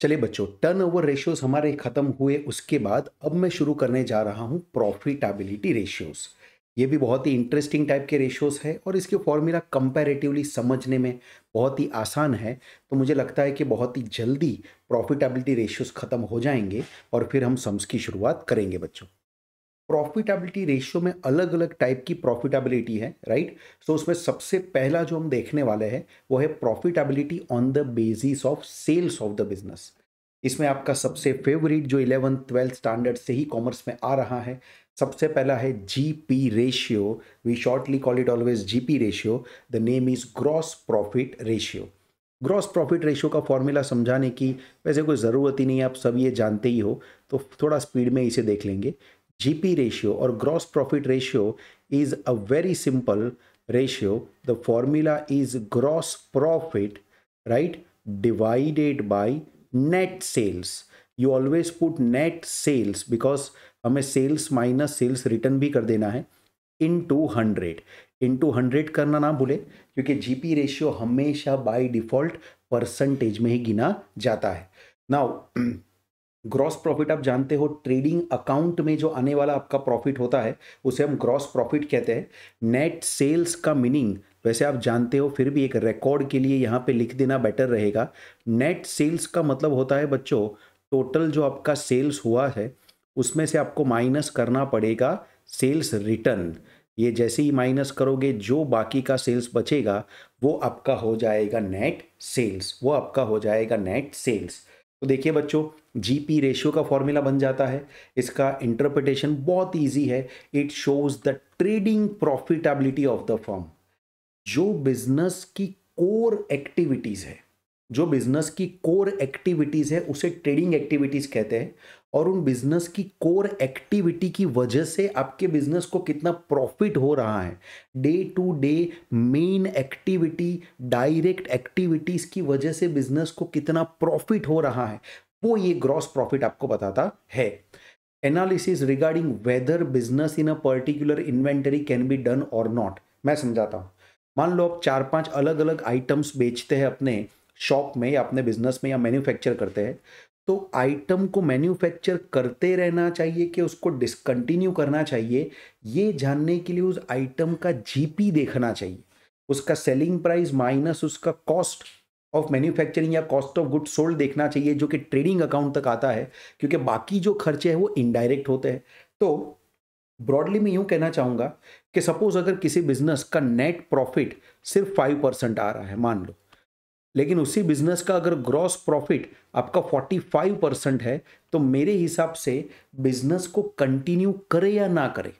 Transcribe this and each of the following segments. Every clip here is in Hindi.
चलिए बच्चों टर्न ओवर रेशियोज हमारे खत्म हुए उसके बाद अब मैं शुरू करने जा रहा हूँ प्रॉफिटेबिलिटी रेशियोज ये भी बहुत ही इंटरेस्टिंग टाइप के रेशियोज है और इसके फॉर्मूला कंपैरेटिवली समझने में बहुत ही आसान है। तो मुझे लगता है कि बहुत ही जल्दी प्रॉफिटेबिलिटी रेशियोज खत्म हो जाएँगे और फिर हम सम्स की शुरुआत करेंगे बच्चों। प्रॉफिटेबिलिटी रेशियो में अलग अलग टाइप की प्रॉफिटेबिलिटी है राइट सो so, उसमें सबसे पहला जो हम देखने वाले हैं वो है profitability on the basis of sales of the business इसमें आपका सबसे फेवरेट जो इलेवन ट्वेल्थ स्टैंडर्ड से ही कॉमर्स में आ रहा है। सबसे पहला है G P ratio we shortly call it always G P ratio the name is gross profit ratio gross profit ratio का फॉर्मूला समझाने की वैसे कोई ज़रूरत ही नहीं है आप सब ये जानते ही हो तो थोड़ा स्पीड में इसे देख लेंगे। GP ratio or gross profit ratio is a very simple ratio. The formula is gross profit, right, divided by net sales. You always put net sales because हमें सेल्स माइनस सेल्स रिटर्न भी कर देना है हंड्रेड इन टू हंड्रेड करना ना भूले क्योंकि जीपी रेशियो हमेशा बाय डिफ़ॉल्ट परसेंटेज में ही गिना जाता है नाउ ग्रॉस प्रॉफिट आप जानते हो ट्रेडिंग अकाउंट में जो आने वाला आपका प्रॉफिट होता है, उसे हम ग्रॉस प्रॉफिट कहते हैं। नेट सेल्स का मीनिंग वैसे आप जानते हो, फिर भी एक रिकॉर्ड के लिए यहाँ पे लिख देना बेटर रहेगा। नेट सेल्स का मतलब होता है बच्चों टोटल जो आपका सेल्स हुआ है, उसमें से आपको माइनस करना पड़ेगा सेल्स रिटर्न ये जैसे ही माइनस करोगे, जो बाकी का सेल्स बचेगा, वो आपका हो जाएगा नेट सेल्स वो आपका हो जाएगा नेट सेल्स तो देखिए बच्चों जीपी रेशियो का फॉर्मूला बन जाता है। इसका इंटरप्रिटेशन बहुत इजी है। It shows the trading profitability of the firm जो बिज़नेस की कोर एक्टिविटीज़ है, जो बिज़नेस की कोर एक्टिविटीज़ है, उसे ट्रेडिंग एक्टिविटीज़ कहते हैं। और उन बिज़नेस की कोर एक्टिविटी की वजह से आपके बिज़नेस को कितना प्रॉफिट हो रहा है। Day to day main activity direct activities की वजह से बिज़नेस को कितना प्रॉफिट हो रहा है, वो ये ग्रॉस प्रॉफिट आपको बताता है। Analysis regarding whether business in a particular inventory can be done or not मैं समझाता हूँ। मान लो आप चार पाँच अलग अलग आइटम्स बेचते हैं अपने शॉप में या अपने बिज़नेस में या मैन्युफैक्चर करते हैं। तो आइटम को मैन्युफैक्चर करते रहना चाहिए कि उसको डिसकंटिन्यू करना चाहिए, ये जानने के लिए उस आइटम का जीपी देखना चाहिए। उसका सेलिंग प्राइस माइनस उसका कॉस्ट ऑफ़ मैन्युफैक्चरिंग या कॉस्ट ऑफ़ गुड सोल्ड देखना चाहिए, जो कि ट्रेडिंग अकाउंट तक आता है, क्योंकि बाकी जो खर्चे हैं वो इनडायरेक्ट होते हैं। तो ब्रॉडली मैं यूँ कहना चाहूँगा कि सपोज़ अगर किसी बिज़नेस का नेट प्रॉफिट सिर्फ़ फाइव परसेंट आ रहा है, मान लो। लेकिन उसी बिज़नेस का अगर ग्रॉस प्रॉफिट आपका 45 परसेंट है तो मेरे हिसाब से बिज़नेस को कंटिन्यू करे या ना करे,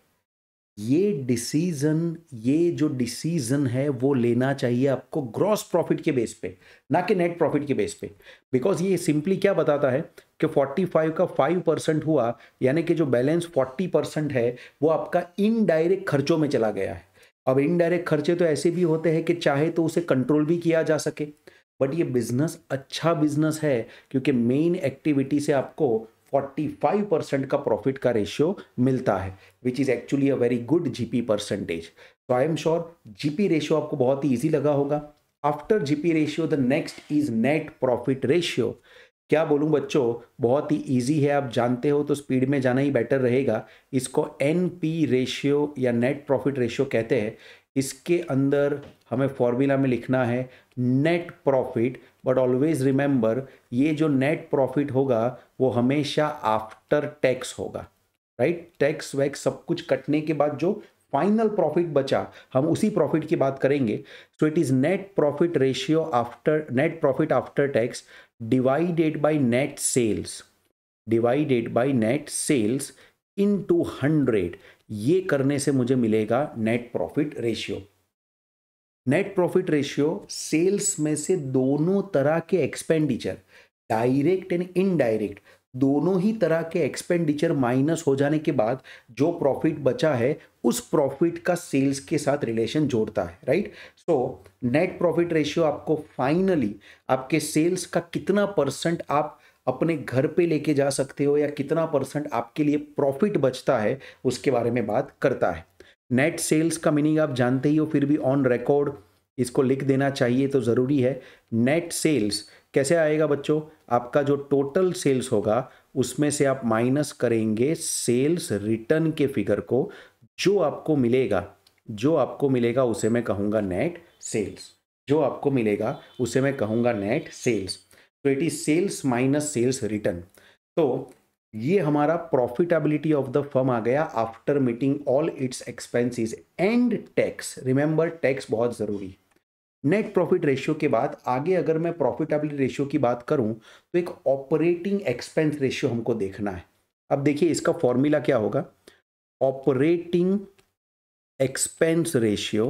ये डिसीज़न ये जो डिसीज़न है, वो लेना चाहिए आपको ग्रॉस प्रॉफिट के बेस पे, ना कि नेट प्रॉफिट के बेस पे। बिकॉज़ ये सिंपली क्या बताता है कि 45 का 5 परसेंट हुआ, यानी कि जो बैलेंस 40 परसेंट है, वो आपका इनडायरेक्ट खर्चों में चला गया है। अब इनडायरेक्ट खर्चे तो ऐसे भी होते हैं कि चाहे तो उसे कंट्रोल भी किया जा सके। बट ये बिज़नेस अच्छा बिज़नेस है, क्योंकि मेन एक्टिविटी से आपको 45 परसेंट का प्रॉफिट का रेशियो मिलता है which is actually a very good GP percentage तो I am sure GP ratio आपको बहुत ही ईजी लगा होगा। After GP ratio the next is net profit ratio क्या बोलूँ बच्चों, बहुत ही इजी है, आप जानते हो तो स्पीड में जाना ही बेटर रहेगा। इसको एन पी रेशियो या नेट प्रॉफिट रेशियो कहते हैं। इसके अंदर हमें फॉर्मूला में लिखना है net profit but always remember ये जो नेट प्रॉफिट होगा, वो हमेशा आफ्टर टैक्स होगा राइट टैक्स वैक्स सब कुछ कटने के बाद जो फाइनल प्रॉफिट बचा, हम उसी प्रॉफिट की बात करेंगे। So it is net profit ratio after net profit after tax divided by net sales divided by net sales into hundred ये करने से मुझे मिलेगा net profit ratio net profit ratio sales में से दोनों तरह के एक्सपेंडिचर डायरेक्ट एंड इनडायरेक्ट दोनों ही तरह के एक्सपेंडिचर माइनस हो जाने के बाद जो प्रॉफिट बचा है, उस प्रॉफिट का सेल्स के साथ रिलेशन जोड़ता है right so net profit ratio आपको फाइनली आपके सेल्स का कितना परसेंट आप अपने घर पे लेके जा सकते हो या कितना परसेंट आपके लिए प्रॉफिट बचता है, उसके बारे में बात करता है। नेट सेल्स का मीनिंग आप जानते ही हो, फिर भी ऑन रिकॉर्ड इसको लिख देना चाहिए तो ज़रूरी है। नेट सेल्स कैसे आएगा बच्चों? आपका जो टोटल सेल्स होगा, उसमें से आप माइनस करेंगे सेल्स रिटर्न के फिगर को। जो आपको मिलेगा, जो आपको मिलेगा उसे मैं कहूँगा नेट सेल्स। जो आपको मिलेगा, उसे मैं कहूँगा नेट सेल्स। तो it is sales minus sales return तो ये हमारा प्रॉफिटेबिलिटी ऑफ़ द फर्म आ गया after meeting all its expenses and tax remember tax बहुत ज़रूरी। नेट प्रॉफिट रेशियो के बाद, आगे अगर मैं प्रॉफिटेबिलिटी रेशियो की बात करूँ तो एक ऑपरेटिंग एक्सपेंस रेशियो हमको देखना है। अब देखिए, इसका फॉर्मूला क्या होगा? ऑपरेटिंग एक्सपेंस रेशियो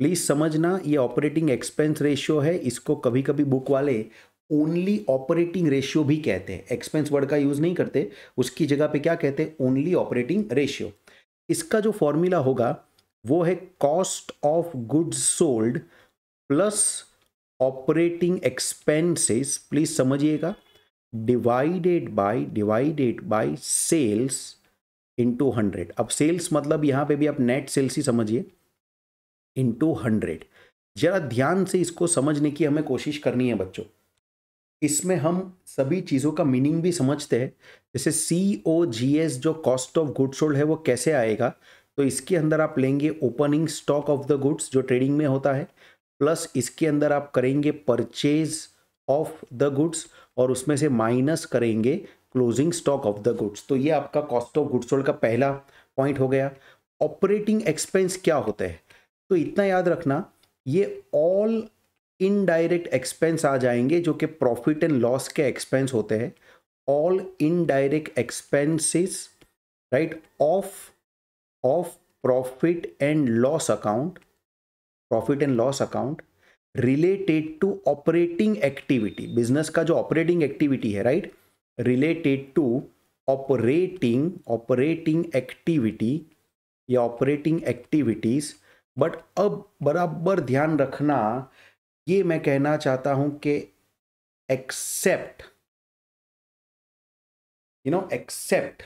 प्लीज़ समझना, ये ऑपरेटिंग एक्सपेंस रेशियो है, इसको कभी कभी बुक वाले ओनली ऑपरेटिंग रेशियो भी कहते हैं। एक्सपेंस वर्ड का यूज़ नहीं करते, उसकी जगह पे क्या कहते हैं? ओनली ऑपरेटिंग रेशियो इसका जो फॉर्मूला होगा, वो है cost of goods sold plus operating expenses please समझिएगा। Divided by divided by sales into hundred अब सेल्स मतलब यहाँ पे भी आप नेट सेल्स ही समझिए। इंटू हंड्रेड जरा ध्यान से इसको समझने की हमें कोशिश करनी है बच्चों। इसमें हम सभी चीज़ों का मीनिंग भी समझते हैं। जैसे सी ओ जी एस जो कॉस्ट ऑफ़ गुड्स सोल्ड है, वो कैसे आएगा? तो इसके अंदर आप लेंगे opening stock of the goods जो ट्रेडिंग में होता है प्लस इसके अंदर आप करेंगे परचेज ऑफ़ द गुड्स और उसमें से माइनस करेंगे closing stock of the goods तो ये आपका कॉस्ट ऑफ़ गुड्स सोल्ड का पहला पॉइंट हो गया। ऑपरेटिंग एक्सपेंस क्या होता है? तो इतना याद रखना, ये ऑल इनडायरेक्ट एक्सपेंस आ जाएँगे, जो कि प्रॉफिट एंड लॉस के एक्सपेंस होते हैं। All indirect expenses right of of profit and loss account profit and loss account related to operating activity business का जो ऑपरेटिंग एक्टिविटी है right related to operating operating activity या ऑपरेटिंग एक्टिविटीज़ बट अब बराबर ध्यान रखना ये मैं कहना चाहता हूँ कि except you know except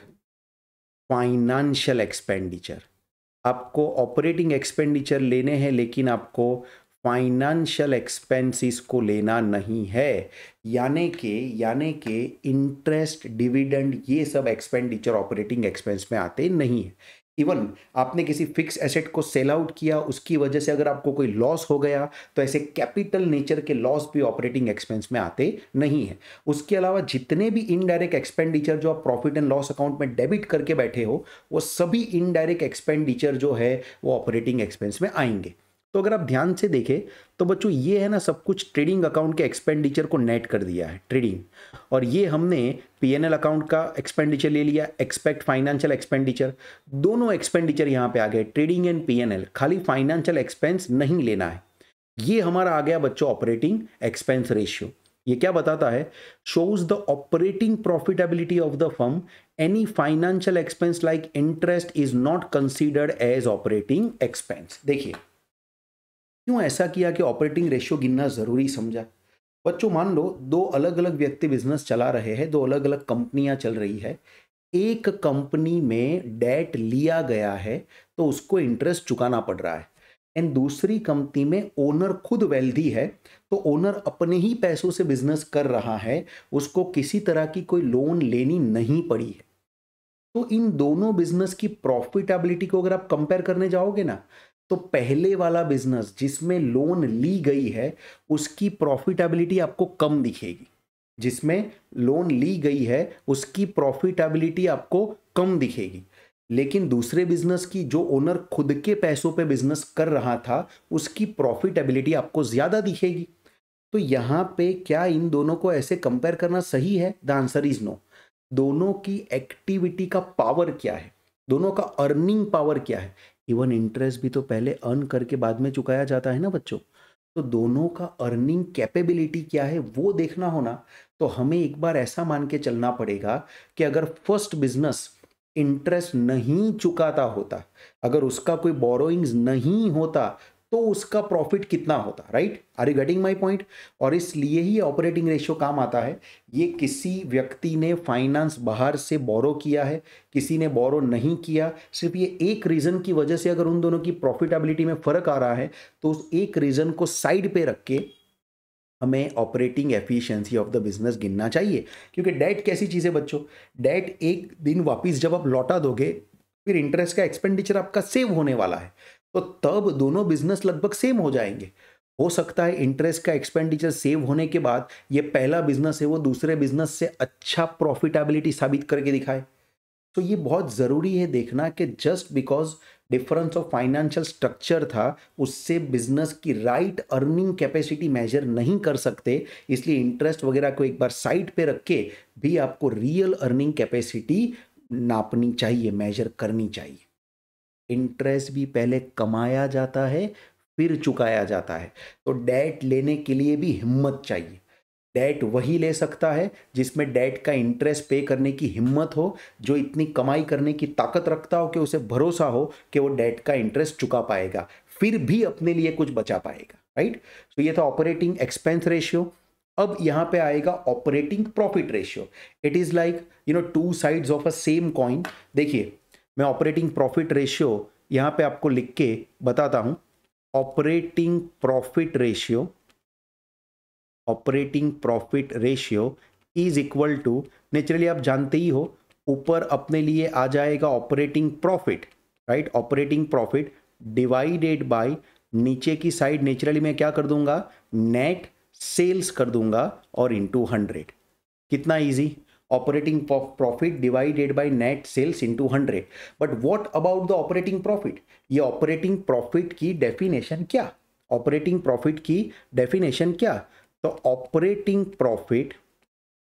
financial expenditure आपको ऑपरेटिंग एक्सपेंडिचर लेने हैं, लेकिन आपको फाइनेंशियल एक्सपेंसिस को लेना नहीं है। यानी कि यानी कि इंटरेस्ट डिविडेंड ये सब एक्सपेंडिचर ऑपरेटिंग एक्सपेंस में आते नहीं है। इवन आपने किसी फिक्स एसेट को सेल आउट किया, उसकी वजह से अगर आपको कोई लॉस हो गया तो ऐसे कैपिटल नेचर के लॉस भी ऑपरेटिंग एक्सपेंस में आते नहीं है। उसके अलावा जितने भी इनडायरेक्ट एक्सपेंडिचर जो आप प्रॉफिट एंड लॉस अकाउंट में डेबिट करके बैठे हो, वो सभी इनडायरेक्ट एक्सपेंडिचर जो है, वो ऑपरेटिंग एक्सपेंस में आएँगे। तो अगर आप ध्यान से देखें तो बच्चों, ये है ना सब कुछ ट्रेडिंग अकाउंट के एक्सपेंडिचर को नेट कर दिया है, ट्रेडिंग। और ये हमने पीएनएल अकाउंट का एक्सपेंडिचर ले लिया, एक्सपेक्ट फाइनेंशियल एक्सपेंडिचर। दोनों एक्सपेंडिचर यहाँ पे आ गए, trading and P N L खाली फाइनेंशियल एक्सपेंस नहीं लेना है। ये हमारा आ गया बच्चों ऑपरेटिंग एक्सपेंस रेशियो। ये क्या बताता है? Shows the operating profitability of the firm any financial expense like interest is not considered as operating expense देखिए क्यों ऐसा किया कि ऑपरेटिंग रेशियो गिनना ज़रूरी समझा? बच्चों, मान लो, दो अलग अलग व्यक्ति बिज़नेस चला रहे हैं, दो अलग अलग कंपनियाँ चल रही है। एक कंपनी में डेट लिया गया है तो उसको इंटरेस्ट चुकाना पड़ रहा है। एंड दूसरी कंपनी में ओनर खुद वेल्दी है तो ओनर अपने ही पैसों से बिज़नेस कर रहा है, उसको किसी तरह की कोई लोन लेनी नहीं पड़ी है। तो इन दोनों बिज़नेस की प्रॉफिटेबिलिटी को अगर आप कंपेयर करने जाओगे ना तो पहले वाला बिज़नेस जिसमें लोन ली गई है, उसकी प्रॉफिटेबिलिटी आपको कम दिखेगी। जिसमें लोन ली गई है, उसकी प्रॉफिटेबिलिटी आपको कम दिखेगी। लेकिन दूसरे बिज़नेस की जो ओनर खुद के पैसों पे बिज़नेस कर रहा था, उसकी प्रॉफिटेबिलिटी आपको ज़्यादा दिखेगी। तो यहाँ पे क्या इन दोनों को ऐसे कंपेयर करना सही है? द आंसर इज़ नो दोनों की एक्टिविटी का पावर क्या है? दोनों का अर्निंग पावर क्या है? इवन इंटरेस्ट भी तो पहले अर्न करके बाद में चुकाया जाता है ना बच्चों। तो दोनों का अर्निंग कैपेबिलिटी क्या है, वो देखना होना तो हमें एक बार ऐसा मान के चलना पड़ेगा कि अगर फ़र्स्ट बिज़नेस इंटरेस्ट नहीं चुकाता होता, अगर उसका कोई बोरोइंग्स नहीं होता तो उसका प्रॉफिट कितना होता right are you getting my point और इसलिए ही ऑपरेटिंग रेशियो काम आता है। ये किसी व्यक्ति ने फाइनेंस बाहर से बोरो किया है, किसी ने बोरो नहीं किया, सिर्फ़ ये एक रीज़न की वजह से अगर उन दोनों की प्रॉफिटेबिलिटी में फ़र्क आ रहा है तो उस एक रीज़न को साइड पे रख के हमें operating efficiency of the business गिनना चाहिए। क्योंकि डेट कैसी चीज़ है बच्चों डेट एक दिन वापस जब आप लौटा दोगे, फिर इंटरेस्ट का एक्सपेंडिचर आपका सेव होने वाला है। तो तब दोनों बिज़नेस लगभग सेम हो जाएँगे। हो सकता है इंटरेस्ट का एक्सपेंडिचर सेव होने के बाद ये पहला बिज़नेस है, वो दूसरे बिज़नेस से अच्छा प्रॉफिटेबिलिटी साबित करके दिखाए। तो ये बहुत ज़रूरी है देखना कि just because difference of financial structure था, उससे बिज़नेस की राइट अर्निंग कैपेसिटी मेजर नहीं कर सकते, इसलिए इंटरेस्ट वगैरह को एक बार साइड पे रख के भी आपको रियल अर्निंग कैपेसिटी नापनी चाहिए मेजर करनी चाहिए। इंटरेस्ट भी पहले कमाया जाता है, फिर चुकाया जाता है। तो डेट लेने के लिए भी हिम्मत चाहिए। डेट वही ले सकता है जिसमें डेट का इंटरेस्ट पे करने की हिम्मत हो, जो इतनी कमाई करने की ताकत रखता हो कि उसे भरोसा हो कि वो डेट का इंटरेस्ट चुका पाएगा, फिर भी अपने लिए कुछ बचा पाएगा राइट तो ये था ऑपरेटिंग एक्सपेंस रेशियो अब यहाँ पे आएगा operating profit ratio it is like you know two sides of a same coin देखिए मैं ऑपरेटिंग प्रॉफिट रेशियो यहाँ पे आपको लिख के बताता हूँ। Operating profit ratio operating profit ratio is equal to naturally आप जानते ही हो, ऊपर अपने लिए आ जाएगा operating profit right operating profit divided by नीचे की साइड नेचुरली मैं क्या कर दूँगा? नेट सेल्स कर दूँगा और इंटू हंड्रेड कितना easy operating profit divided by net sales into hundred but what about the operating profit ये ऑपरेटिंग प्रॉफिट की डेफिनेशन क्या? ऑपरेटिंग प्रॉफिट की डेफिनेशन क्या? तो operating profit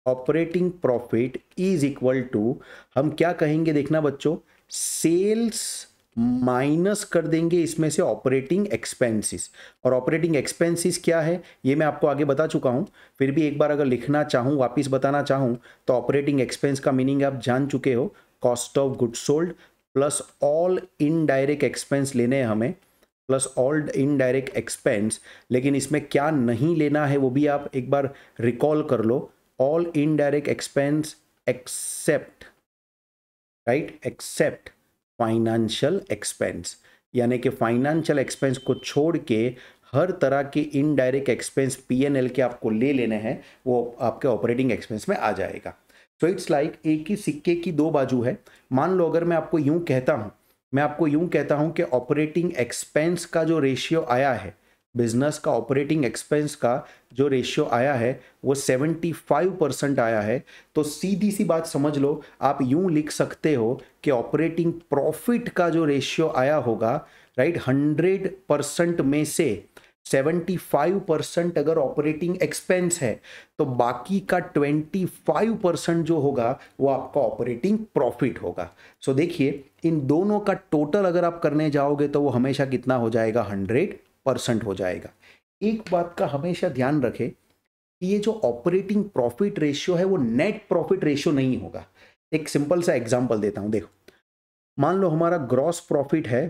operating profit is equal to हम क्या कहेंगे देखना बच्चों? सेल्स माइनस कर देंगे इसमें से ऑपरेटिंग एक्सपेंसेस। और ऑपरेटिंग एक्सपेंसेस क्या है, ये मैं आपको आगे बता चुका हूँ। फिर भी एक बार अगर लिखना चाहूँ, वापस बताना चाहूँ तो ऑपरेटिंग एक्सपेंस का मीनिंग आप जान चुके हो। Cost of good sold plus all indirect expense लेने हैं हमें। प्लस ऑल इनडायरेक्ट एक्सपेंस, लेकिन इसमें क्या नहीं लेना है वो भी आप एक बार रिकॉल कर लो। All indirect expense except, right? Except. Financial expense यानी कि फाइनेंशियल एक्सपेंस को छोड़ के हर तरह के indirect expense P N L के आपको ले लेने हैं, वो आपके ऑपरेटिंग एक्सपेंस में आ जाएगा। सो इट्स लाइक एक ही सिक्के की दो बाजू है। मान लो अगर मैं आपको यूँ कहता हूँ, मैं आपको यूँ कहता हूँ कि ऑपरेटिंग एक्सपेंस का जो रेशियो आया है बिज़नेस का ऑपरेटिंग एक्सपेंस का जो रेशियो आया है, वो 75 परसेंट आया है। तो सीधी सी बात समझ लो, आप यूँ लिख सकते हो कि ऑपरेटिंग प्रॉफिट का जो रेशियो आया होगा राइट हंड्रेड परसेंट में से 75 परसेंट अगर ऑपरेटिंग एक्सपेंस है तो बाकी का 25 परसेंट जो होगा, वो आपका ऑपरेटिंग प्रॉफिट होगा। सो so देखिए, इन दोनों का टोटल अगर आप करने जाओगे तो वो हमेशा कितना हो जाएगा? हंड्रेड परसेंट हो जाएगा। एक बात का हमेशा ध्यान रखें कि ये जो ऑपरेटिंग प्रॉफिट रेशियो है, वो नेट प्रॉफिट रेशियो नहीं होगा। एक सिंपल सा एग्जांपल देता हूँ, देखो। मान लो हमारा ग्रॉस प्रॉफिट है,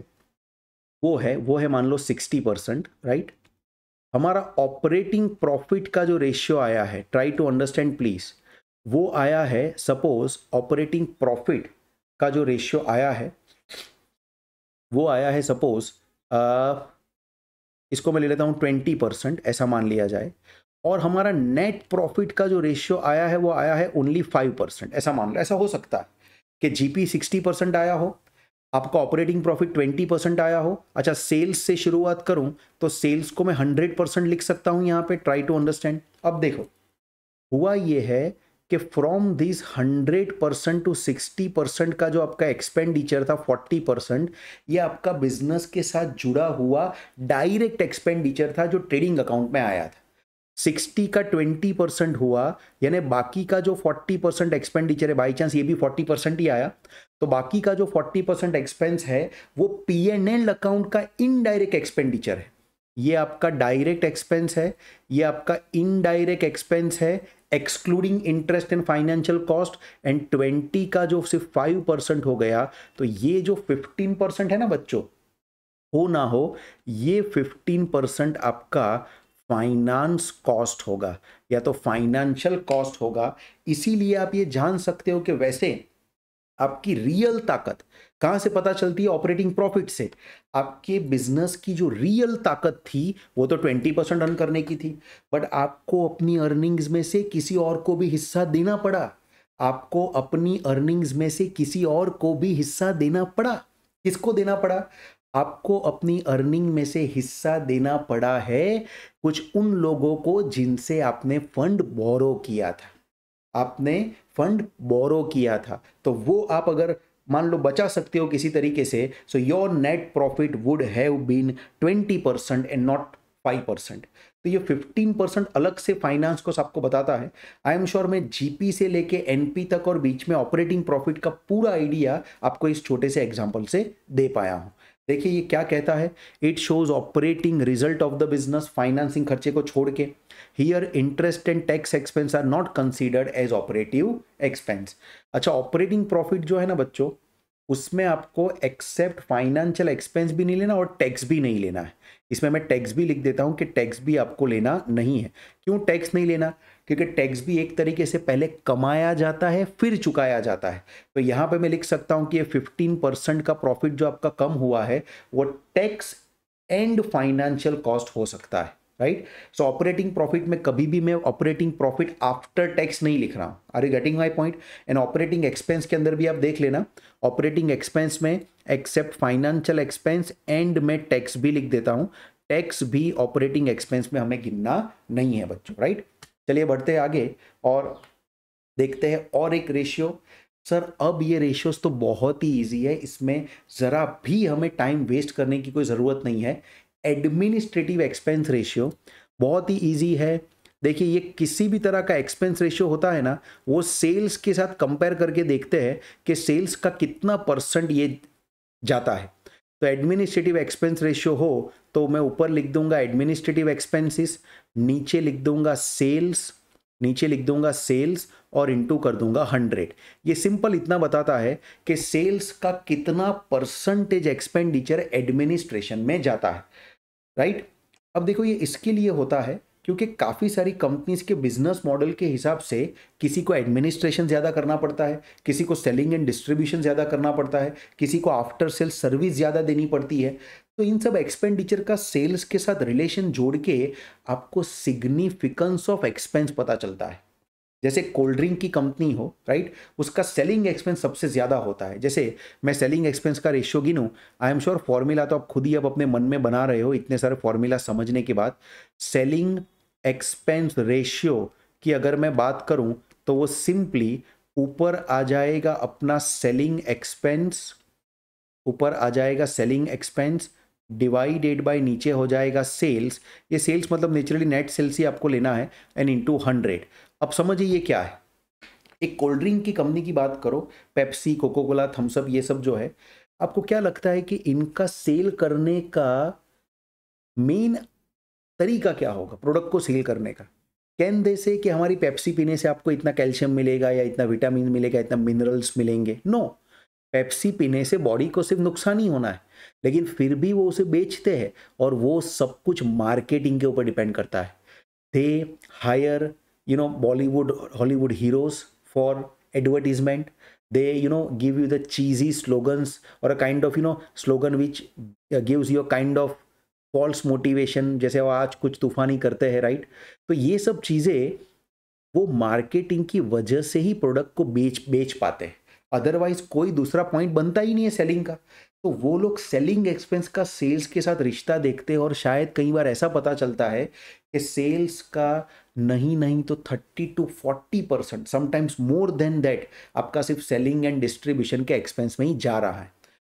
वो है वो है मान लो सिक्सटी परसेंट राइट हमारा ऑपरेटिंग प्रॉफिट का जो रेशियो आया है ट्राई टू अंडरस्टैंड प्लीज़ वो आया है सपोज़ ऑपरेटिंग प्रॉफिट का जो रेशियो आया है, वो आया है सपोज़ इसको मैं ले लेता हूँ ट्वेंटी परसेंट, ऐसा मान लिया जाए। और हमारा नेट प्रॉफिट का जो रेशियो आया है, वो आया है ओनली फाइव परसेंट, ऐसा मान लो, ऐसा हो सकता है कि जीपी सिक्सटी परसेंट आया हो, आपका ऑपरेटिंग प्रॉफिट ट्वेंटी परसेंट आया हो। अच्छा सेल्स से शुरुआत करूँ तो सेल्स को मैं हंड्रेड परसेंट लिख सकता हूँ यहाँ पे ट्राई टू अंडरस्टैंड अब देखो, हुआ ये है कि from this hundred percent to sixty percent का जो आपका एक्सपेंडिचर था फोर्टी परसेंट ये आपका बिज़नेस के साथ जुड़ा हुआ डायरेक्ट एक्सपेंडिचर था जो ट्रेडिंग अकाउंट में आया था। सिक्सटी का ट्वेंटी परसेंट हुआ, यानी बाकी का जो फोर्टी परसेंट एक्सपेंडिचर है बाई चांस ये भी फोर्टी परसेंट ही आया। तो बाकी का जो फोर्टी परसेंट एक्सपेंस है, वो पी एन एल अकाउंट का इनडायरेक्ट एक्सपेंडिचर है। ये आपका डायरेक्ट एक्सपेंस है, ये आपका इनडायरेक्ट एक्सपेंस है excluding interest and financial cost and twenty का जो सिर्फ़ फाइव परसेंट हो गया तो ये जो फिफ्टीन परसेंट है ना बच्चों, हो ना हो, ये फिफ्टीन परसेंट आपका फाइनेंस कॉस्ट होगा, या तो फाइनेंशियल कॉस्ट होगा। इसीलिए आप ये जान सकते हो कि वैसे आपकी रियल ताकत कहाँ से पता चलती है? ऑपरेटिंग प्रॉफिट से। आपके बिज़नेस की जो रियल ताकत थी, वो तो ट्वेंटी परसेंट रन करने की थी। बट आपको अपनी अर्निंग्स में से किसी और को भी हिस्सा देना पड़ा। आपको अपनी अर्निंग्स में से किसी और को भी हिस्सा देना पड़ा। किसको देना पड़ा? आपको अपनी अर्निंग में से हिस्सा देना पड़ा है कुछ उन लोगों को जिनसे आपने फंड बोरो किया था। आपने फंड बोरो किया था। तो वो आप अगर मान लो बचा सकते हो किसी तरीके से so your net profit would have been twenty percent and not five percent तो ये फिफ्टीन परसेंट अलग से फाइनेंस को आपको बताता है। आई एम श्योर मैं जीपी से लेके एनपी तक और बीच में ऑपरेटिंग प्रॉफिट का पूरा आइडिया आपको इस छोटे से एग्ज़ाम्पल से दे पाया हूँ। देखिए ये क्या कहता है? It shows operating result of the business financing खर्चे को छोड़ के। Here interest and tax expense are not considered as operative expense अच्छा ऑपरेटिंग प्रॉफिट जो है ना बच्चों, उसमें आपको एक्सेप्ट फाइनेंशियल एक्सपेंस भी नहीं लेना और टैक्स भी नहीं लेना है। इसमें मैं टैक्स भी लिख देता हूँ कि टैक्स भी आपको लेना नहीं है। क्यों टैक्स नहीं लेना? क्योंकि टैक्स भी एक तरीके से पहले कमाया जाता है, फिर चुकाया जाता है। तो यहाँ पे मैं लिख सकता हूँ कि ये फिफ्टीन परसेंट का प्रॉफिट जो आपका कम हुआ है, वो टैक्स एंड फाइनेंशियल कॉस्ट हो सकता है। राइट सो ऑपरेटिंग प्रॉफिट में कभी भी मैं ऑपरेटिंग प्रॉफिट आफ्टर टैक्स नहीं लिख रहा हूँ। Are you getting my point and operating expense के अंदर भी आप देख लेना। ऑपरेटिंग एक्सपेंस में एक्सेप्ट फाइनेंशियल एक्सपेंस एंड में टैक्स भी लिख देता हूँ। टैक्स भी ऑपरेटिंग एक्सपेंस में हमें गिनना नहीं है बच्चों। राइट चलिए बढ़ते हैं आगे और देखते हैं और एक रेशियो सर अब ये रेशियोज तो बहुत ही इजी है। इसमें ज़रा भी हमें टाइम वेस्ट करने की कोई ज़रूरत नहीं है। एडमिनिस्ट्रेटिव एक्सपेंस रेशियो बहुत ही ईजी है। देखिए, ये किसी भी तरह का एक्सपेंस रेशियो होता है ना, वो सेल्स के साथ कंपेयर करके देखते हैं कि सेल्स का कितना परसेंट ये जाता है। तो एडमिनिस्ट्रेटिव एक्सपेंस रेशियो हो तो मैं ऊपर लिख दूँगा एडमिनिस्ट्रेटिव एक्सपेंसिस नीचे लिख दूँगा सेल्स नीचे लिख दूँगा सेल्स और इंटू कर दूँगा हंड्रेड ये सिंपल इतना बताता है कि सेल्स का कितना परसेंटेज एक्सपेंडिचर एडमिनिस्ट्रेशन में जाता है। राइट? अब देखो ये इसके लिए होता है क्योंकि काफ़ी सारी कंपनीज़ के बिज़नेस मॉडल के हिसाब से किसी को एडमिनिस्ट्रेशन ज़्यादा करना पड़ता है, किसी को सेलिंग एंड डिस्ट्रीब्यूशन ज़्यादा करना पड़ता है, किसी को आफ्टर सेल सर्विस ज़्यादा देनी पड़ती है। तो इन सब एक्सपेंडिचर का सेल्स के साथ रिलेशन जोड़ के आपको सिग्निफिकेंस ऑफ़ एक्सपेंस पता चलता है। जैसे कोल्ड ड्रिंक की कंपनी हो राइट उसका सेलिंग एक्सपेंस सबसे ज़्यादा होता है। जैसे मैं सेलिंग एक्सपेंस का रेशियो गिनूँ आई एम श्योर फॉर्मूला तो आप खुद ही अब अपने मन में बना रहे हो, इतने सारे फॉर्मूला समझने के बाद। सेलिंग एक्सपेंस रेशियो की अगर मैं बात करूँ तो वो सिंपली ऊपर आ जाएगा अपना सेलिंग एक्सपेंस ऊपर आ जाएगा सेलिंग एक्सपेंस डिवाइडेड बाय नीचे हो जाएगा सेल्स ये सेल्स मतलब नेचुरली नेट सेल्स ही आपको लेना है एंड इनटू हंड्रेड अब समझिए ये क्या है। एक कोल्ड ड्रिंक की कंपनी की बात करो पेप्सी कोको कोला थम्सअप ये सब जो है, आपको क्या लगता है कि इनका सेल करने का मेन तरीका क्या होगा प्रोडक्ट को सेल करने का? कैन दे से कि हमारी पेप्सी पीने से आपको इतना कैल्शियम मिलेगा या इतना विटामिन मिलेगा, इतना मिनरल्स मिलेंगे? No no. पेप्सी पीने से बॉडी को सिर्फ़ नुकसान ही होना है, लेकिन फिर भी वो उसे बेचते हैं और वो सब कुछ मार्केटिंग के ऊपर डिपेंड करता है। They hire you know bollywood hollywood heroes for advertisement. They you know give you the cheesy slogans or a kind of you know slogan which uh, gives you a kind of false motivation जैसे वो आज कुछ तूफानी करते हैं राइट तो ये सब चीज़ें वो मार्केटिंग की वजह से ही प्रोडक्ट को बेच बेच पाते हैं। अदरवाइज़ कोई दूसरा पॉइंट बनता ही नहीं है सेलिंग का। तो वो लोग सेलिंग एक्सपेंस का सेल्स के साथ रिश्ता देखते हैं और शायद कई बार ऐसा पता चलता है कि सेल्स का नहीं नहीं तो thirty to forty percent sometimes more than that आपका सिर्फ़ सेलिंग एंड डिस्ट्रीब्यूशन के एक्सपेंस में ही जा रहा है।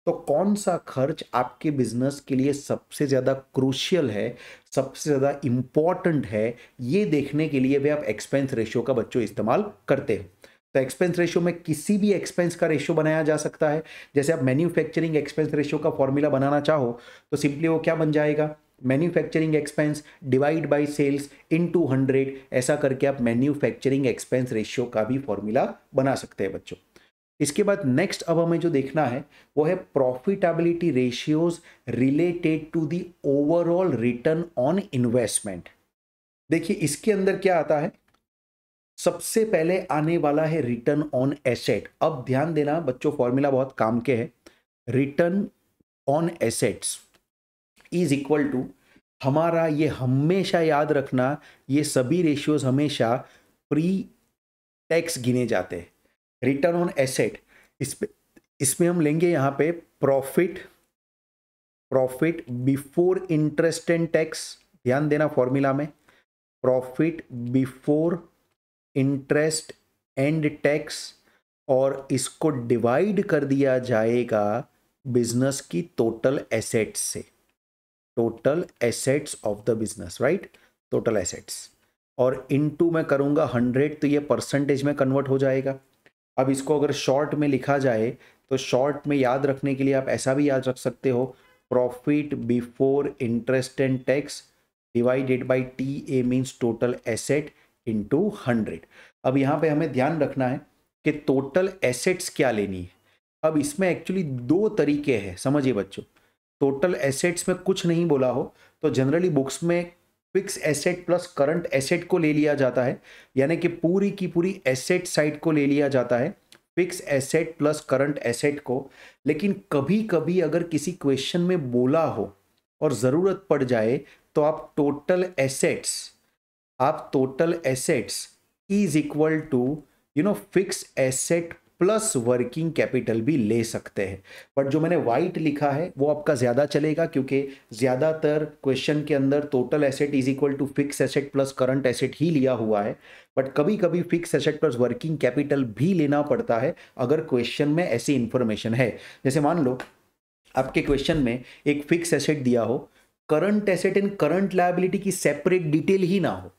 तो कौन सा खर्च आपके बिज़नेस के लिए सबसे ज़्यादा क्रूशियल है, सबसे ज़्यादा इंपॉर्टेंट है, ये देखने के लिए भी आप एक्सपेंस रेशियो का बच्चों इस्तेमाल करते हैं। तो एक्सपेंस रेशियो में किसी भी एक्सपेंस का रेशियो बनाया जा सकता है। जैसे आप मैन्युफैक्चरिंग एक्सपेंस रेशियो का फॉर्मूला बनाना चाहो तो सिंपली वो क्या बन जाएगा? Manufacturing expense divide by sales into hundred ऐसा करके आप मैन्युफैक्चरिंग एक्सपेंस रेशियो का भी फॉर्मूला बना सकते हैं बच्चों। इसके बाद नेक्स्ट अब हमें जो देखना है, वो है profitability ratios related to the overall return on investment देखिए, इसके अंदर क्या आता है? सबसे पहले आने वाला है रिटर्न ऑन एसेट अब ध्यान देना, बच्चों फॉर्मूला बहुत काम के है। Return on assets is equal to हमारा ये हमेशा याद रखना, ये सभी रेशियोज हमेशा प्री टैक्स गिने जाते हैं। रिटर्न ऑन एसेट इस पे, इसमें हम लेंगे यहाँ पे profit profit before interest and tax ध्यान देना फॉर्मूला में। Profit before interest and tax और इसको डिवाइड कर दिया जाएगा बिज़नेस की टोटल एसेट्स से। Total assets of the business right total assets और इनटू मैं करूँगा हंड्रेड तो ये परसेंटेज में कन्वर्ट हो जाएगा। अब इसको अगर शॉर्ट में लिखा जाए तो शॉर्ट में याद रखने के लिए आप ऐसा भी याद रख सकते हो profit before interest and tax divided by T A means total asset into hundred अब यहाँ पे हमें ध्यान रखना है कि टोटल एसेट्स क्या लेनी है। अब इसमें एक्चुअली दो तरीके हैं, समझिए बच्चों। टोटल एसेट्स में कुछ नहीं बोला हो तो जनरली बुक्स में fix asset plus current asset को ले लिया जाता है। यानी कि पूरी की पूरी एसेट साइड को ले लिया जाता है fix asset plus current asset को। लेकिन कभी कभी अगर किसी क्वेश्चन में बोला हो और ज़रूरत पड़ जाए तो आप टोटल एसेट्स आप total assets is equal to you know fix asset plus working capital भी ले सकते हैं। बट जो मैंने वाइट लिखा है, वो आपका ज़्यादा चलेगा क्योंकि ज़्यादातर क्वेश्चन के अंदर total asset is equal to fix asset plus current asset ही लिया हुआ है। बट कभी कभी fix asset plus working capital भी लेना पड़ता है, अगर क्वेश्चन में ऐसी इंफॉर्मेशन है। जैसे मान लो, आपके क्वेश्चन में एक फिक्स एसेट दिया हो current asset and current liability की सेपरेट डिटेल ही ना हो।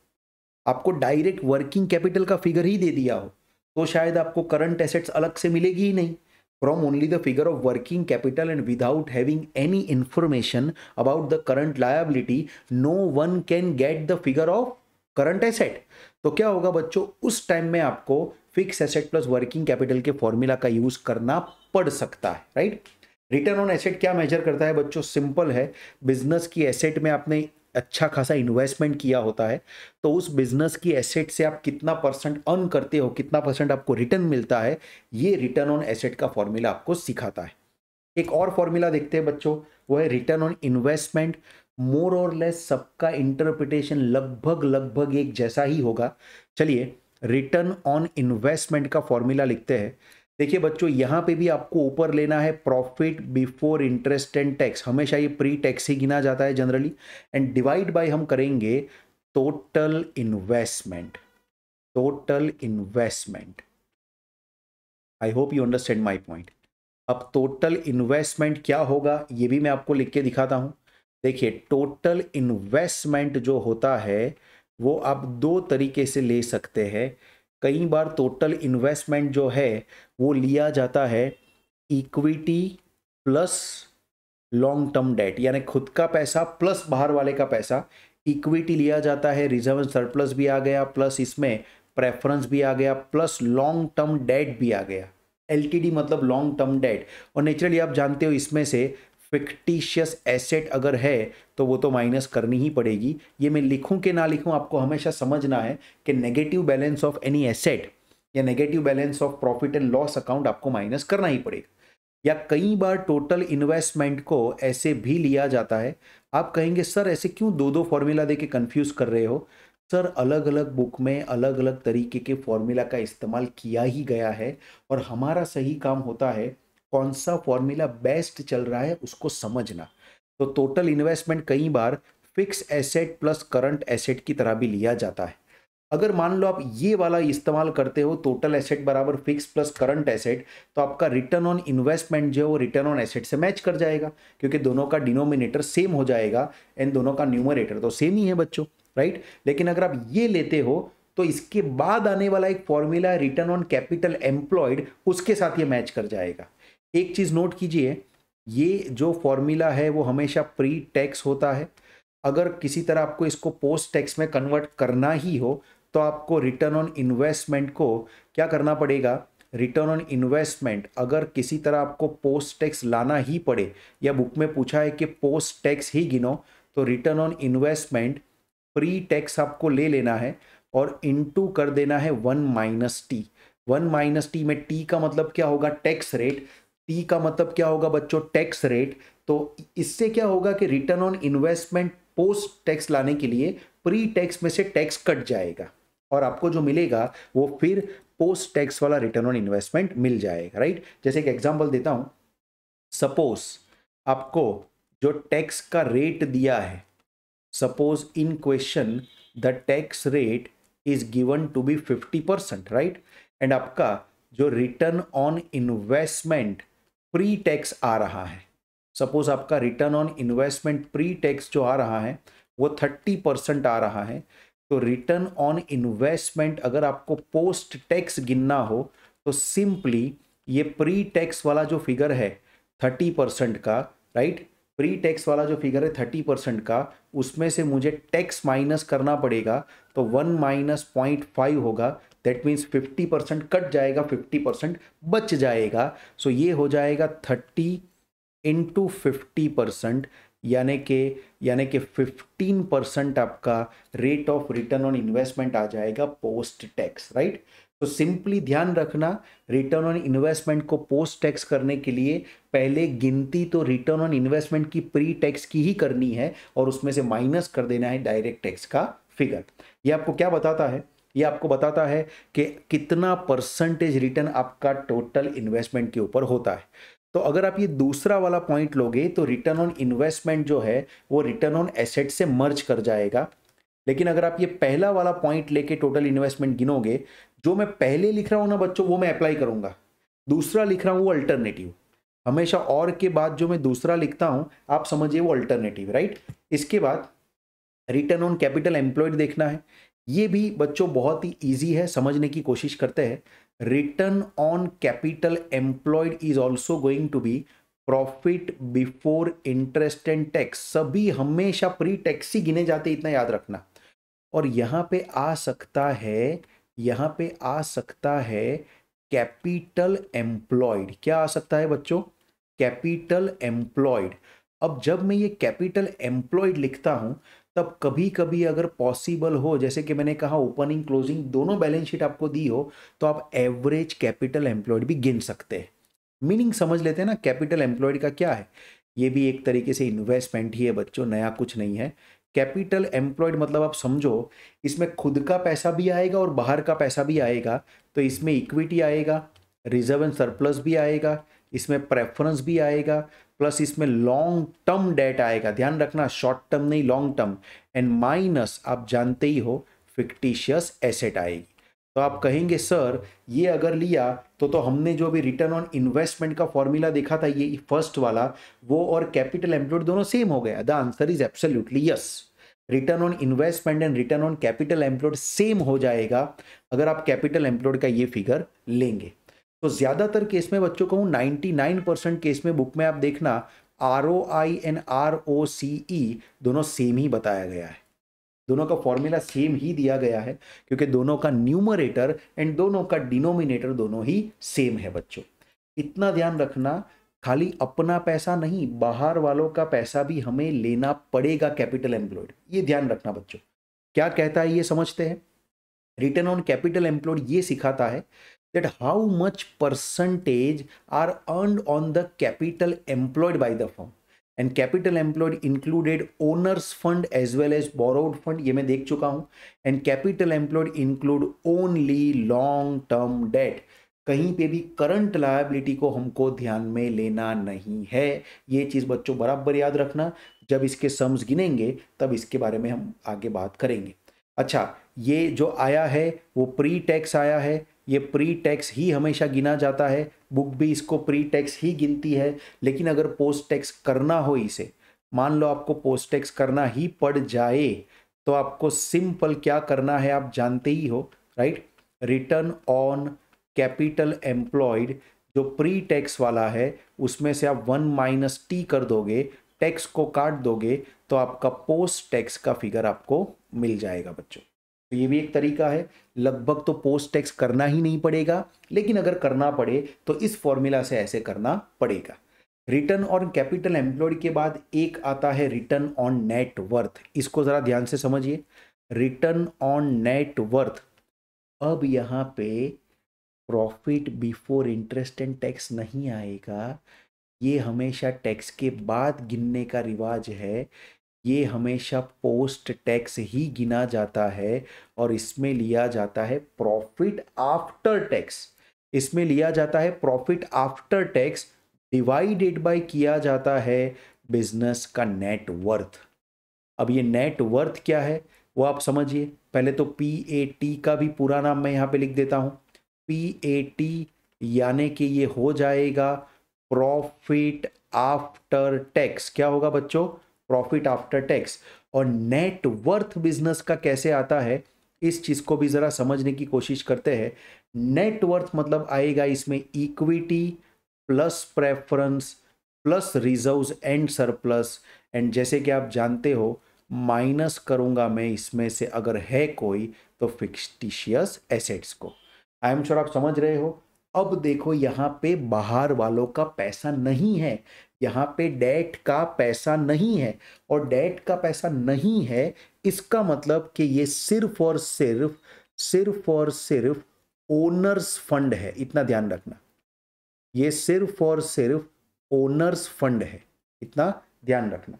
आपको डायरेक्ट वर्किंग कैपिटल का फिगर ही दे दिया हो। तो शायद आपको करंट एसेट्स अलग से मिलेगी ही नहीं। From only the figure of working capital and without having any information about the current liability no one can get the figure of current asset तो क्या होगा बच्चों, उस टाइम में आपको fix asset plus working capital के फॉर्मूला का यूज़ करना पड़ सकता है राइट रिटर्न ऑन एसेट क्या मेजर करता है बच्चों? सिंपल है। बिज़नेस की एसेट में आपने अच्छा खासा इन्वेस्टमेंट किया होता है तो उस बिज़नेस की एसेट से आप कितना परसेंट अर्न करते हो, कितना परसेंट आपको रिटर्न मिलता है, ये रिटर्न ऑन एसेट का फॉर्मूला आपको सिखाता है। एक और फॉर्मूला देखते हैं बच्चों, वो है रिटर्न ऑन इन्वेस्टमेंट मोर और लेस सबका इंटरप्रिटेशन लगभग लगभग एक जैसा ही होगा। चलिए रिटर्न ऑन इन्वेस्टमेंट का फॉर्मूला लिखते हैं। देखिए बच्चों, यहाँ पे भी आपको ऊपर लेना है profit before interest and tax हमेशा ये प्री टैक्स ही गिना जाता है जनरली एंड डिवाइड बाय हम करेंगे total investment total investment I hope you understand my point अब टोटल इन्वेस्टमेंट क्या होगा, ये भी मैं आपको लिख के दिखाता हूँ। देखिए टोटल इन्वेस्टमेंट जो होता है, वो आप दो तरीके से ले सकते हैं। कई बार टोटल इन्वेस्टमेंट जो है, वो लिया जाता है equity plus long term debt यानी खुद का पैसा प्लस बाहर वाले का पैसा इक्विटी लिया जाता है रिज़र्व सरप्लस भी आ गया प्लस इसमें प्रेफरेंस भी आ गया प्लस लॉन्ग टर्म डेट भी आ गया। एलटीडी मतलब लॉन्ग टर्म डेट और नेचुरली आप जानते हो इसमें से फिक्टिशियस एसेट अगर है तो वो तो माइनस करनी ही पड़ेगी। ये मैं लिखूं कि ना लिखूं, आपको हमेशा समझना है कि negative balance of any asset या negative balance of profit and loss account आपको माइनस करना ही पड़ेगा। या कई बार टोटल इन्वेस्टमेंट को ऐसे भी लिया जाता है, आप कहेंगे, सर, ऐसे क्यों दो दो फॉर्मूला दे के कन्फ्यूज़ कर रहे हो? सर अलग अलग बुक में अलग अलग तरीके के फॉर्मूला का इस्तेमाल किया ही गया है और हमारा सही काम होता है कौन सा फॉर्मूला बेस्ट चल रहा है उसको समझना। तो टोटल इन्वेस्टमेंट कई बार fix asset plus current asset की तरह भी लिया जाता है। अगर मान लो आप ये वाला इस्तेमाल करते हो टोटल एसेट बराबर फिक्स प्लस करंट एसेट तो आपका रिटर्न ऑन इन्वेस्टमेंट जो है वो रिटर्न ऑन एसेट से मैच कर जाएगा, क्योंकि दोनों का डिनोमिनेटर सेम हो जाएगा एंड दोनों का न्यूमरेटर तो सेम ही है बच्चों राइट लेकिन अगर आप ये लेते हो तो इसके बाद आने वाला एक फॉर्मूला है रिटर्न ऑन कैपिटल एम्प्लॉयड उसके साथ ये मैच कर जाएगा। एक चीज़ नोट कीजिए, ये जो फॉर्मूला है, वो हमेशा प्री टैक्स होता है। अगर किसी तरह आपको इसको पोस्ट टैक्स में कन्वर्ट करना ही हो तो आपको रिटर्न ऑन इन्वेस्टमेंट को क्या करना पड़ेगा? रिटर्न ऑन इन्वेस्टमेंट अगर किसी तरह आपको पोस्ट टैक्स लाना ही पड़े, या बुक में पूछा है कि पोस्ट टैक्स ही गिनो तो return on investment pre tax आपको ले लेना है और इनटू कर देना है one minus T one minus T में टी का मतलब क्या होगा? टैक्स रेट टी का मतलब क्या होगा बच्चों? टैक्स रेट तो इससे क्या होगा कि return on investment post tax लाने के लिए प्री टैक्स में से टैक्स कट जाएगा और आपको जो मिलेगा वो फिर पोस्ट टैक्स वाला रिटर्न ऑन इन्वेस्टमेंट मिल जाएगा राइट जैसे एक एग्जांपल देता हूँ। सपोज़ आपको जो टैक्स का रेट दिया है suppose in question the tax rate is given to be fifty percent right and आपका जो return on investment pre tax आ रहा है। सपोज़ आपका return on investment pre tax जो आ रहा है, वो थर्टी परसेंट आ रहा है। तो रिटर्न ऑन इन्वेस्टमेंट अगर आपको पोस्ट टैक्स गिनना हो तो सिंपली ये प्री टैक्स वाला जो फिगर है थर्टी परसेंट का राइट प्री टैक्स वाला जो फिगर है थर्टी परसेंट का, उसमें से मुझे टैक्स माइनस करना पड़ेगा तो वन माइनस पॉइंट फाइव होगा। That means fifty percent cut जाएगा फिफ्टी परसेंट बच जाएगा। सो so ये हो जाएगा थर्टी इंटू फिफ्टी परसेंट यानी कि यानी कि 15 परसेंट आपका rate of return on investment आ जाएगा पोस्ट टैक्स राइट तो सिंपली ध्यान रखना रिटर्न ऑन इन्वेस्टमेंट को पोस्ट टैक्स करने के लिए पहले गिनती तो रिटर्न ऑन इन्वेस्टमेंट की प्री टैक्स की ही करनी है और उसमें से माइनस कर देना है डायरेक्ट टैक्स का फिगर ये आपको क्या बताता है? ये आपको बताता है कि कितना परसेंटेज रिटर्न आपका टोटल इन्वेस्टमेंट के ऊपर होता है। तो अगर आप ये दूसरा वाला पॉइंट लोगे तो रिटर्न ऑन इन्वेस्टमेंट जो है, वो रिटर्न ऑन एसेट से मर्ज कर जाएगा। लेकिन अगर आप ये पहला वाला पॉइंट लेके टोटल इन्वेस्टमेंट गिनोगे, जो मैं पहले लिख रहा हूँ ना बच्चों, वो मैं अप्लाई करूँगा। दूसरा लिख रहा हूँ, वो अल्टरनेटिव हमेशा और के बाद जो मैं दूसरा लिखता हूँ, आप समझिए वो अल्टरनेटिव राइट इसके बाद रिटर्न ऑन कैपिटल एम्प्लॉयड देखना है। ये भी बच्चों बहुत ही ईजी है, समझने की कोशिश करते हैं। Return on capital employed is also going to be profit before interest and tax सभी हमेशा प्री टैक्स ही गिने जाते, इतना याद रखना। और यहाँ पे आ सकता है, यहाँ पे आ सकता है कैपिटल एम्प्लॉयड क्या आ सकता है बच्चों? कैपिटल एम्प्लॉयड अब जब मैं ये कैपिटल एम्प्लॉयड लिखता हूँ तब कभी कभी अगर पॉसिबल हो, जैसे कि मैंने कहा ओपनिंग क्लोजिंग दोनों बैलेंस शीट आपको दी हो तो आप एवरेज कैपिटल एम्प्लॉयड भी गिन सकते हैं। मीनिंग समझ लेते हैं ना कैपिटल एम्प्लॉयड का क्या है? ये भी एक तरीके से इन्वेस्टमेंट ही है बच्चों, नया कुछ नहीं है। कैपिटल एम्प्लॉयड मतलब आप समझो, इसमें खुद का पैसा भी आएगा और बाहर का पैसा भी आएगा तो इसमें इक्विटी आएगा रिज़र्व एंड सरप्लस भी आएगा, इसमें प्रेफरेंस भी आएगा प्लस इसमें लॉन्ग टर्म डेट आएगा। ध्यान रखना शॉर्ट टर्म नहीं लॉन्ग टर्म एंड माइनस आप जानते ही हो फिक्टिशियस एसेट आएगी। तो आप कहेंगे, सर, ये अगर लिया तो तो हमने जो अभी रिटर्न ऑन इन्वेस्टमेंट का फॉर्मूला देखा था, ये फ़र्स्ट वाला, वो और कैपिटल एम्प्लॉयड दोनों सेम हो गया। The answer is absolutely yes return on investment and return on capital employed same हो जाएगा, अगर आप कैपिटल एम्प्लॉयड का ये फिगर लेंगे। तो ज़्यादातर केस में बच्चों कहूँ 99 परसेंट केस में बुक में आप देखना, R O I N R O C E दोनों सेम ही बताया गया है। दोनों का फॉर्मूला सेम ही दिया गया है, क्योंकि दोनों का न्यूमरेटर एंड दोनों का डिनोमिनेटर दोनों ही सेम है बच्चों। इतना ध्यान रखना, खाली अपना पैसा नहीं, बाहर वालों का पैसा भी हमें लेना पड़ेगा कैपिटल एम्प्लॉयड ये ध्यान रखना बच्चों। क्या कहता है ये समझते हैं? रिटर्न ऑन कैपिटल एम्प्लॉयड ये सिखाता है that how much percentage are earned on the capital employed by the firm and capital employed included owners fund as well as borrowed fund ये मैं देख चुका हूँ and capital employed include only long term debt कहीं पे भी करंट लायबिलिटी को हमको ध्यान में लेना नहीं है ये चीज़ बच्चों बराबर याद रखना जब इसके सम्स गिनेंगे तब इसके बारे में हम आगे बात करेंगे अच्छा ये जो आया है वो प्री टैक्स आया है ये प्री टैक्स ही हमेशा गिना जाता है। बुक भी इसको प्री टैक्स ही गिनती है। लेकिन अगर पोस्ट टैक्स करना हो इसे, मान लो आपको पोस्ट टैक्स करना ही पड़ जाए तो आपको सिंपल क्या करना है आप जानते ही हो right return on capital employed जो प्री टैक्स वाला है, उसमें से आप वन माइनस टी कर दोगे टैक्स को काट दोगे तो आपका पोस्ट टैक्स का फिगर आपको मिल जाएगा बच्चों। तो ये भी एक तरीका है। लगभग तो पोस्ट टैक्स करना ही नहीं पड़ेगा, लेकिन अगर करना पड़े तो इस फॉर्मूला से ऐसे करना पड़ेगा। रिटर्न ऑन कैपिटल एम्प्लॉयड के बाद एक आता है रिटर्न ऑन नेट वर्थ इसको ज़रा ध्यान से समझिए। रिटर्न ऑन नेट वर्थ अब यहाँ पे profit before interest and tax नहीं आएगा। ये हमेशा टैक्स के बाद गिनने का रिवाज है। ये हमेशा पोस्ट टैक्स ही गिना जाता है और इसमें लिया जाता है प्रॉफिट आफ्टर टैक्स इसमें लिया जाता है profit after tax divided by किया जाता है बिज़नेस का नेट वर्थ अब ये नेट वर्थ क्या है, वो आप समझिए। पहले तो पी ए टी का भी पूरा नाम मैं यहाँ पे लिख देता हूँ। पी ए टी यानी कि ये हो जाएगा प्रॉफिट आफ्टर टैक्स क्या होगा बच्चों? प्रॉफिट आफ्टर टैक्स और नेट वर्थ बिज़नेस का कैसे आता है? इस चीज़ को भी जरा समझने की कोशिश करते हैं। नेट वर्थ मतलब आएगा इसमें equity plus preference plus reserve and surplus and जैसे कि आप जानते हो माइनस करूँगा मैं इसमें से अगर है कोई तो फिक्सटिशियस एसेट्स को। आई एम श्योर आप समझ रहे हो। अब देखो यहाँ पे बाहर वालों का पैसा नहीं है, यहाँ पे डेट का पैसा नहीं है और डेट का पैसा नहीं है, इसका मतलब कि ये सिर्फ़ और सिर्फ़ सिर्फ़ और सिर्फ़ ओनर्स फंड है, इतना ध्यान रखना। ये सिर्फ़ और सिर्फ़ ओनर्स फंड है, इतना ध्यान रखना।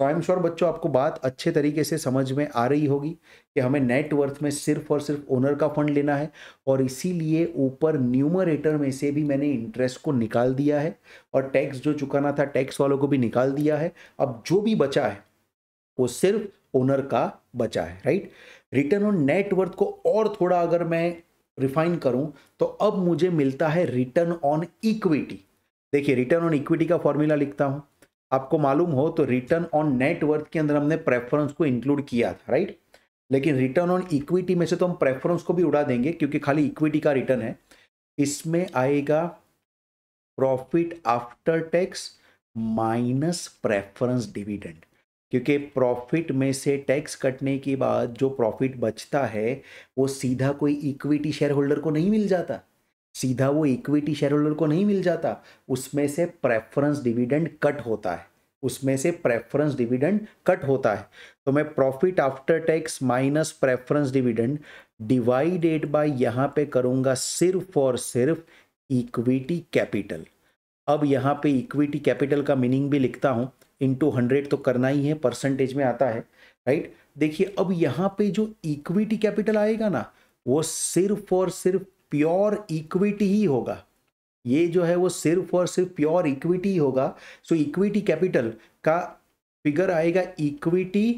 तो आई एम श्योर बच्चों, आपको बात अच्छे तरीके से समझ में आ रही होगी कि हमें नेट वर्थ में सिर्फ़ और सिर्फ़ ओनर का फंड लेना है और इसीलिए ऊपर न्यूमरेटर में से भी मैंने इंटरेस्ट को निकाल दिया है और टैक्स जो चुकाना था टैक्स वालों को भी निकाल दिया है। अब जो भी बचा है, वो सिर्फ़ ओनर का बचा है right return on net worth को और थोड़ा अगर मैं रिफाइन करूँ तो अब मुझे मिलता है रिटर्न ऑन इक्विटी देखिए रिटर्न ऑन इक्विटी का फॉर्मूला लिखता हूँ। आपको मालूम हो तो रिटर्न ऑन नेटवर्थ के अंदर हमने प्रेफरेंस को इंक्लूड किया था राइट लेकिन रिटर्न ऑन इक्विटी में से तो हम प्रेफरेंस को भी उड़ा देंगे क्योंकि खाली इक्विटी का रिटर्न है। इसमें आएगा profit after tax minus preference dividend क्योंकि प्रॉफिट में से टैक्स कटने के बाद जो प्रॉफिट बचता है, वो सीधा कोई इक्विटी शेयर होल्डर को नहीं मिल जाता। सीधा वो इक्विटी शेयर होल्डर को नहीं मिल जाता। उसमें से प्रेफरेंस डिविडेंड कट होता है। उसमें से प्रेफरेंस डिविडेंड कट होता है। तो मैं profit after tax minus preference dividend divided by यहाँ पे करूँगा सिर्फ़ और सिर्फ़ इक्विटी कैपिटल अब यहाँ पे इक्विटी कैपिटल का मीनिंग भी लिखता हूँ। इंटू हंड्रेड तो करना ही है परसेंटेज में आता है राइट देखिए, अब यहाँ पे जो इक्विटी कैपिटल आएगा ना, वो सिर्फ़ और सिर्फ़ प्योर इक्विटी ही होगा। ये जो है वो सिर्फ़ और सिर्फ़ प्योर इक्विटी होगा। सो इक्विटी कैपिटल का फिगर आएगा equity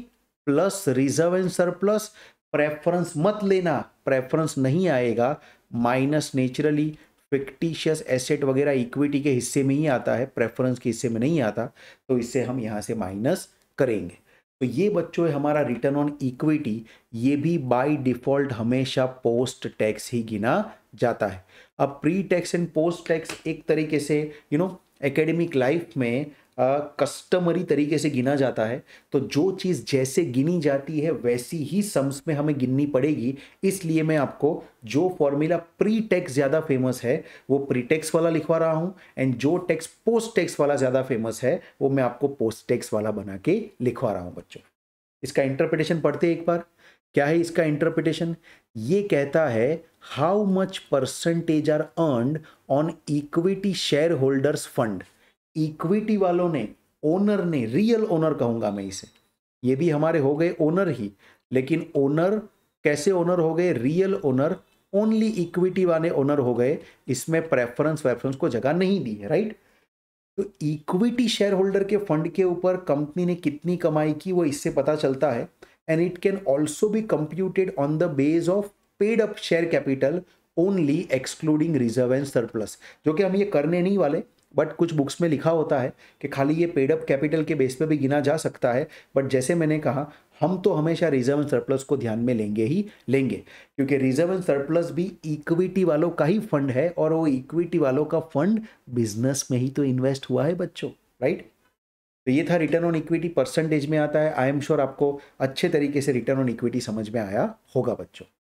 plus reserve and surplus. Preference मत लेना, प्रेफरेंस नहीं आएगा। माइनस नेचुरली फिक्टिशियस एसेट वगैरह इक्विटी के हिस्से में ही आता है, प्रेफरेंस के हिस्से में नहीं आता। तो इससे हम यहाँ से माइनस करेंगे। तो ये बच्चों हमारा रिटर्न ऑन इक्विटी ये भी बाय डिफ़ॉल्ट हमेशा पोस्ट टैक्स ही गिना जाता है। अब pre tax and post tax एक तरीके से यू नो एकेडमिक लाइफ में कस्टमरी तरीके से गिना जाता है तो जो चीज़ जैसे गिनी जाती है, वैसी ही सम्स में हमें गिननी पड़ेगी। इसलिए मैं आपको जो फॉर्मूला प्री टैक्स ज़्यादा फ़ेमस है, वो प्री टैक्स वाला लिखवा रहा हूँ एंड जो टैक्स पोस्ट टैक्स वाला ज़्यादा फ़ेमस है, वो मैं आपको पोस्ट टैक्स वाला बना के लिखवा रहा हूँ बच्चों। इसका इंटरप्रिटेशन पढ़ते एक बार। क्या है इसका इंटरप्रिटेशन ये कहता है how much percentage are earned on equity share holders fund equity वालों ने ओनर ने रियल ओनर कहूँगा मैं इसे। ये भी हमारे हो गए ओनर ही, लेकिन ओनर कैसे ओनर हो गए? रियल ओनर ओनली इक्विटी वाले ओनर हो गए। इसमें प्रेफरेंस वेफरेंस को जगह नहीं दी है राइट तो इक्विटी शेयर होल्डर के फंड के ऊपर कंपनी ने कितनी कमाई की, वो इससे पता चलता है। And it can also be computed on the base of paid up share capital only excluding reserve and surplus जो कि हम ये करने नहीं वाले। बट कुछ बुक्स में लिखा होता है कि खाली ये पेड अप कैपिटल के बेस पे भी गिना जा सकता है। बट जैसे मैंने कहा, हम तो हमेशा रिज़र्व एंड सरप्लस को ध्यान में लेंगे ही लेंगे। क्योंकि रिज़र्व एंड सरप्लस भी इक्विटी वालों का ही फंड है और वो इक्विटी वालों का फंड बिज़नेस में ही तो इन्वेस्ट हुआ है बच्चों राइट तो ये था रिटर्न ऑन इक्विटी परसेंटेज में आता है। आई एम श्योर आपको अच्छे तरीके से रिटर्न ऑन इक्विटी समझ में आया होगा बच्चों।